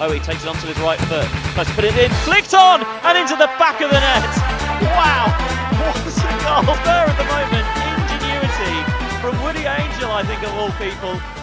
Oh, he takes it onto his right foot. Let's put it in. Flicked on and into the back of the net. Wow. What a goal there at the moment. Ingenuity from Woody Angell, I think, of all people.